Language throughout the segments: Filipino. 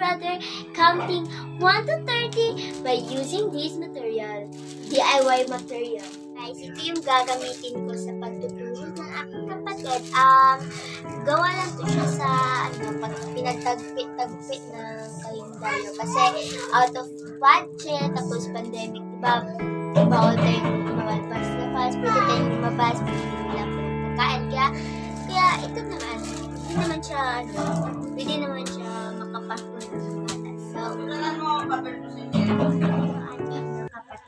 brother counting 1 to 30 by using this material, DIY material. Guys, ito yung gagamitin ko sa pagtuturo ng aking kapatid. Um, gawa lang to siya sa, ano, pag pinagtagpit-tagpit ng kalendaryo. Kasi out of budget, tapos pandemic, diba, bawal tayo lumabas-labas, pwede tayo lumabas, pwede lang po ng pagkain. Kaya, kaya ito naman, hindi naman siya, ano, pwede naman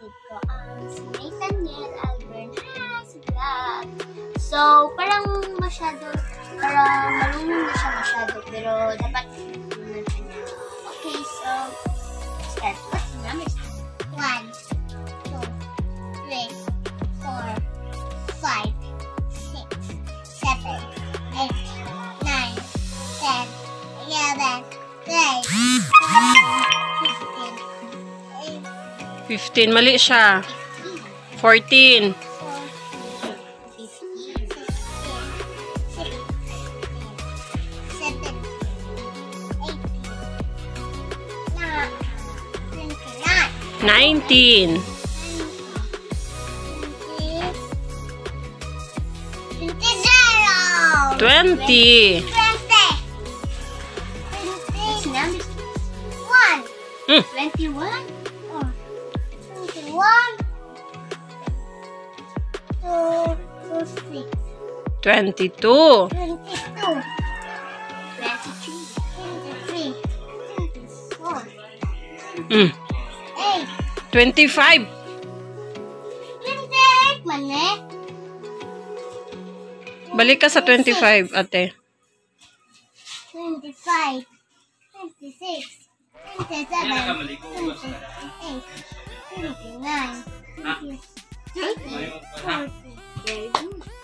kapatid ko, ang si Nathaniel Albert Vlog. So, parang masyado, parang marunong na siya masyado, pero dapat naman niya. Okay, so, start. What's the numbers? 15. Mali siya. 14. fifteen, sixteen, seventeen, eighteen, nine, twenty-nine. 19. Twenty. 20. Twenty. What's the numbers? One. Mm. 21. Twenty-one. Two, two, six. 22. Twenty-two. 23. Twenty-three. Twenty-four. Mm. Eight. 25. Twenty-eight. Mali. Balik ka sa 25, ate. 29, 29, 30, 40,